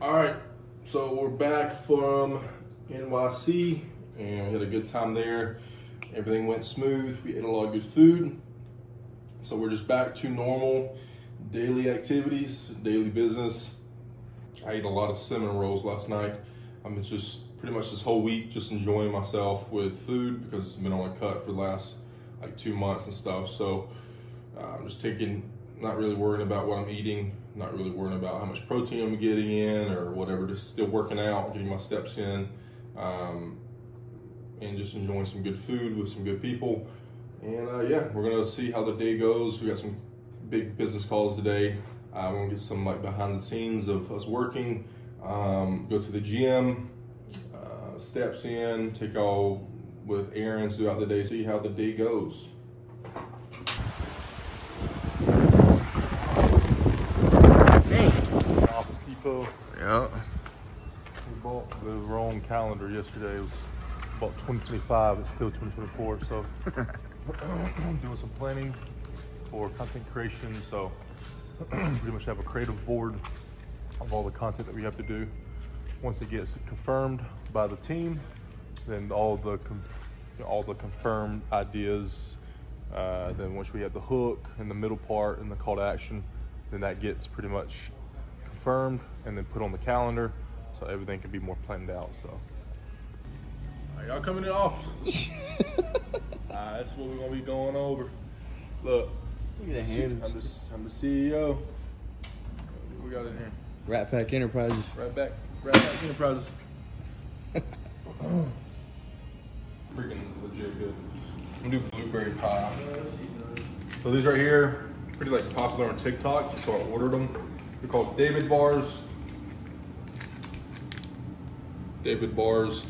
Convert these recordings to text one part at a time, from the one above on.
All right, so we're back from NYC and we had a good time there. Everything went smooth. We ate a lot of good food. So we're just back to normal daily activities, daily business. I ate a lot of cinnamon rolls last night. I'm just pretty much this whole week just enjoying myself with food because it's been on a cut for the last like two months and stuff. So uh, I'm just taking, not really worrying about what I'm eating, not really worrying about how much protein I'm getting in or whatever, just still working out, getting my steps in, um, and just enjoying some good food with some good people. And uh, yeah, we're gonna see how the day goes. We got some big business calls today. Uh, we're gonna get some like behind the scenes of us working, um, go to the gym, uh, steps in, take all with errands throughout the day, see how the day goes. Yeah. We bought the wrong calendar yesterday. It was about 2025. It's still 2024. So doing some planning for content creation. So pretty much have a creative board of all the content that we have to do. Once it gets confirmed by the team, then all the all the confirmed ideas. Uh, then once we have the hook and the middle part and the call to action, then that gets pretty much confirmed and then put on the calendar, so everything can be more planned out. So, Are y'all coming in off? Ah, that's what we're gonna be going over. Look, Look at the I'm the, I'm the CEO. What we got in here? Rat Pack Enterprises. Right back, right back Enterprises. Freaking legit good. I'm gonna do blueberry pie. So these right here, pretty like popular on TikTok, so I ordered them. They're called David bars. David bars.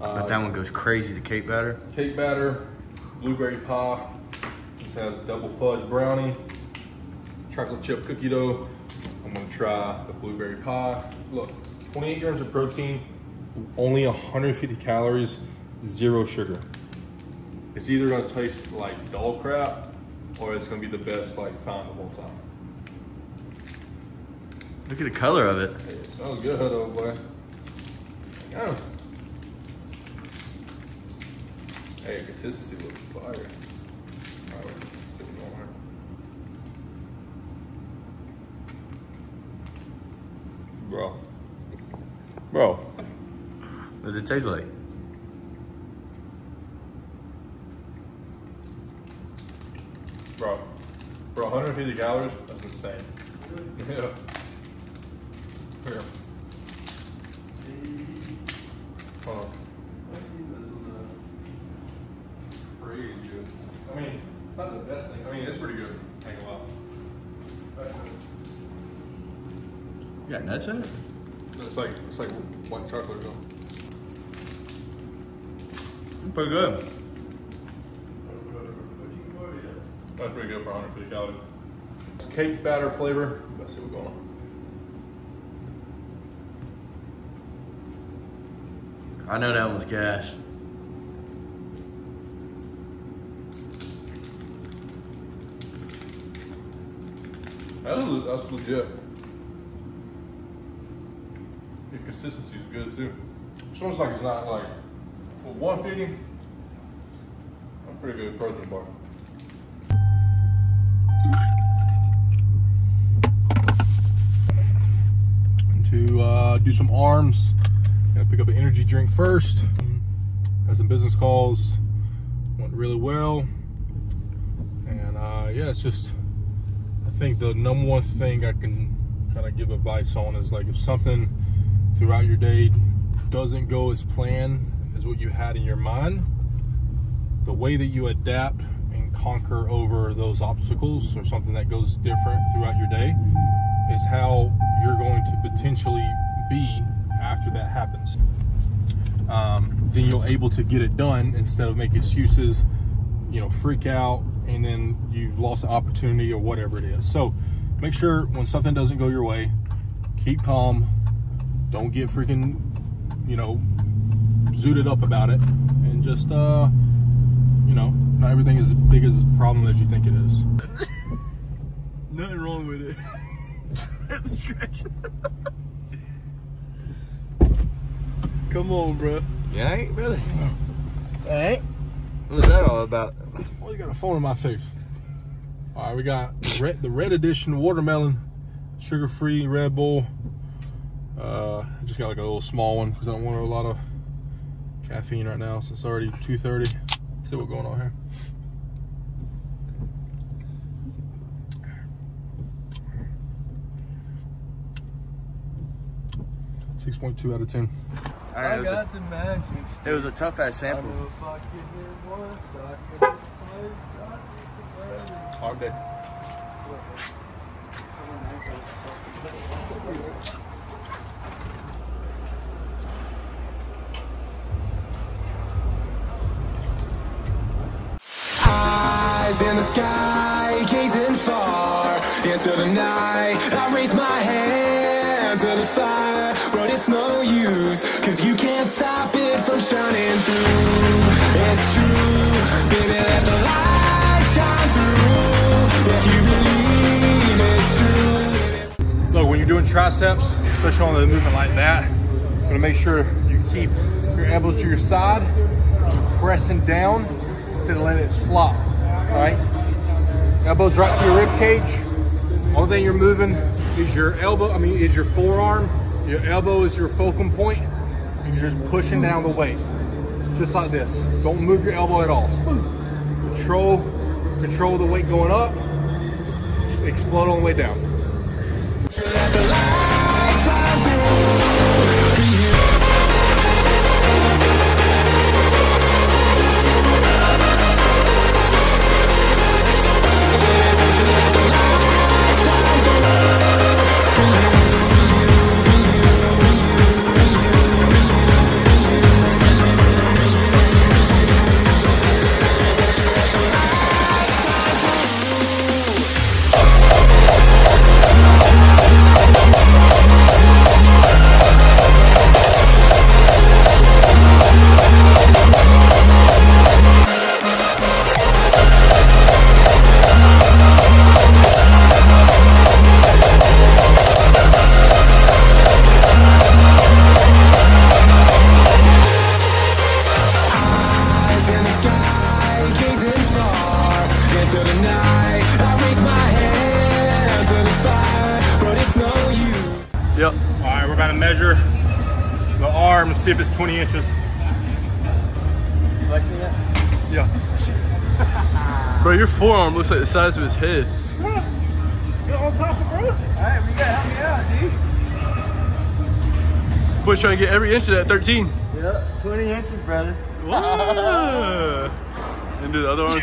Uh, But that one goes crazy, the cake batter. cake batter, blueberry pie. This has double fudge brownie, chocolate chip cookie dough. I'm gonna try the blueberry pie. Look, 28 grams of protein, only 150 calories, zero sugar. It's either gonna taste like dull crap or it's gonna be the best like find the whole time. Look at the color of it. Hey, it smells good, oh boy. Yeah. Hey, consistency looks fire. Alright, stick it on there. Bro. Bro. What does it taste like? Bro. Bro, 150 calories? That's insane. Yeah. Here. Hold on. Pretty good. I mean, not the best thing. I mean, it's pretty good. Ain't gonna lie. You got nuts in it? It's like it's like white chocolate. Pretty good. That's pretty good for 150 calories. It's cake batter flavor. Let's see what's going on. I know that one's gas. That's, that's legit. The consistency is good too. It's almost like it's not like well, 150. I'm pretty good protein bar. To uh, do some arms, gotta pick up an energy drink first. Had some business calls, went really well, and uh, yeah, it's just. I think the number one thing I can kind of give advice on is like if something throughout your day doesn't go as planned as what you had in your mind, the way that you adapt and conquer over those obstacles or something that goes different throughout your day is how you're going to potentially be after that happens. Um, then you're able to get it done instead of make excuses, you know, freak out, and then you've lost the opportunity or whatever it is. So make sure when something doesn't go your way, keep calm. Don't get freaking, you know, zooted up about it, and just, uh, you know, not everything is as big as a problem as you think it is. Nothing wrong with it. Scratch. Come on, bro. You ain't, brother? Hey. What's that all about? Why you got a phone in my face? All right, we got the red, the red edition watermelon, sugar-free Red Bull. Uh, I just got like a little small one because I don't want a lot of caffeine right now. So it's already 2:30. See what's going on here. Six point two out of ten. All right, it, was a, the magic. it was a tough ass sample. Hard day. In the sky, gazing far into the night. I raise my hand to the fire, but it's no use, cause you can't stop it from shining through. It's true, baby, let the light shine through. If you believe it's true. Look, when you're doing triceps, especially on a movement like that, you're gonna make sure you keep your elbows to your side, pressing down instead of letting it flop. All right, elbows right to your rib cage. Only thing you're moving is your elbow. I mean, is your forearm. Your elbow is your focal point, and you're just pushing down the weight, just like this. Don't move your elbow at all. Control, control the weight going up. Explode on the way down. Gazing far into the night. I raise my hand to the fire, but it's no use. Yep. All right, we're about to measure the arm and see if it's 20 inches. Yeah. Bro, your forearm looks like the size of his head. Get on top of bro. Alright, we gotta help me out, dude. Boy, trying to get every inch of that 13. Yep, 20 inches, brother. Whoa. And do the other arm.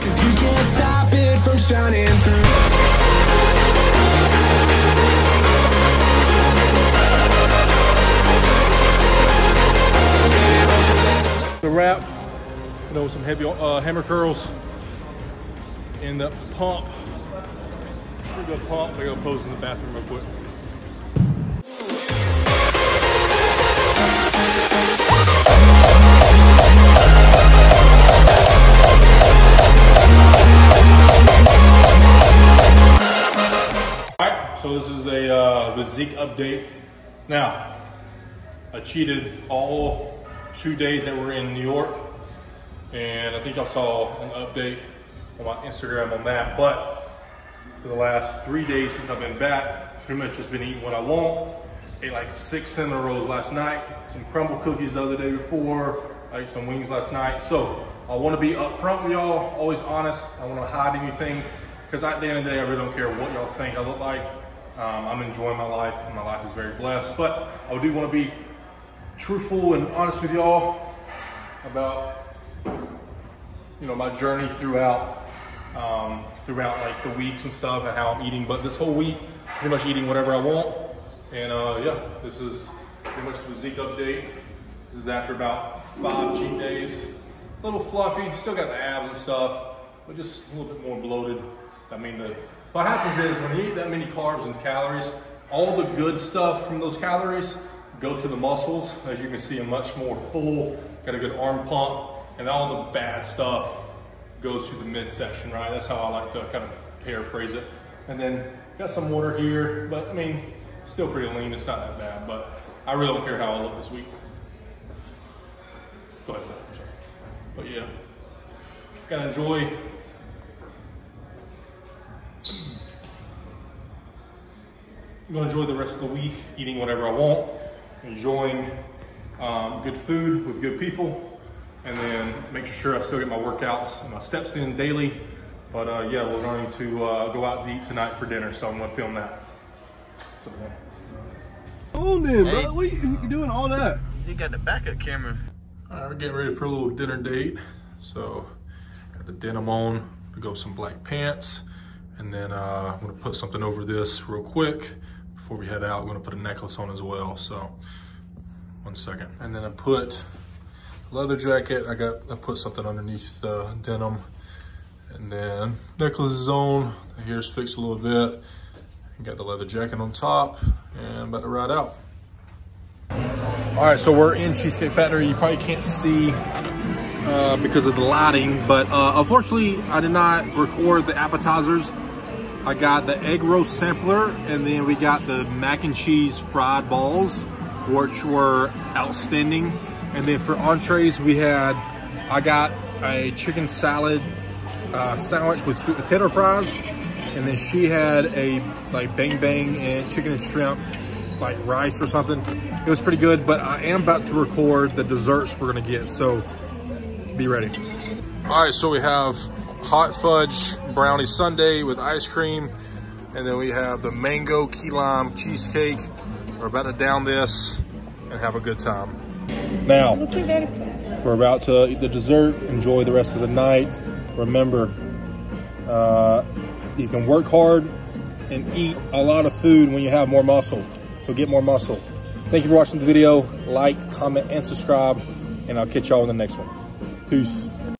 Cause you can't stop it from shining through. The wrap, you know, some heavy uh, hammer curls, and the pump. Pretty good pump. I gotta pose in the bathroom real quick. So this is a uh, physique update. Now, I cheated all two days that we're in New York, and I think I saw an update on my Instagram on that. But for the last three days since I've been back, pretty much just been eating what I want. Ate like six cinnamon rolls last night, some Crumbl cookies the other day before. I ate some wings last night. So I want to be upfront with y'all, always honest. I don't want to hide anything because at the end of the day, I really don't care what y'all think I look like. Um, I'm enjoying my life, my life is very blessed. But I do want to be truthful and honest with y'all about you know my journey throughout um, throughout like the weeks and stuff and how I'm eating. But this whole week, pretty much eating whatever I want. And uh, yeah, this is pretty much the physique update. This is after about five cheat days. A little fluffy, still got the abs and stuff, but just a little bit more bloated. I mean, the, what happens is when you eat that many carbs and calories, all the good stuff from those calories go to the muscles. As you can see, I'm much more full, got a good arm pump, and all the bad stuff goes to the midsection, right? That's how I like to kind of paraphrase it. And then got some water here, but I mean, still pretty lean. It's not that bad, but I really don't care how I look this week. Go ahead. But yeah, gotta enjoy. I'm gonna enjoy the rest of the week, eating whatever I want, enjoying um, good food with good people, and then making sure I still get my workouts and my steps in daily. But uh, yeah, we're going to uh, go out to eat tonight for dinner, so I'm gonna film that. So, yeah. On then, Hey. bro. What you, you doing all that? You got the backup camera. All right, we're getting ready for a little dinner date. So, got the denim on to go some black pants. And then uh, I'm gonna put something over this real quick. Before we head out, we're gonna put a necklace on as well. So, one second. And then I put leather jacket. I got, I put something underneath the denim. And then necklace is on. The hair's fixed a little bit. Got the leather jacket on top. And about to ride out. All right, so we're in Cheesecake Factory. You probably can't see uh, because of the lighting, but uh, unfortunately, I did not record the appetizers. I got the egg roll sampler, and then we got the mac and cheese fried balls, which were outstanding. And then for entrees, we had, I got a chicken salad uh, sandwich with sweet potato fries, and then she had a like bang bang and chicken and shrimp like rice or something. It was pretty good, but I am about to record the desserts we're gonna get, so be ready. All right, so we have hot fudge brownie sundae with ice cream, and then we have the mango key lime cheesecake. We're about to down this and have a good time. Now, we're about to eat the dessert, enjoy the rest of the night. Remember, uh, you can work hard and eat a lot of food when you have more muscle. So get more muscle. Thank you for watching the video. Like, comment, and subscribe. And I'll catch y'all in the next one. Peace.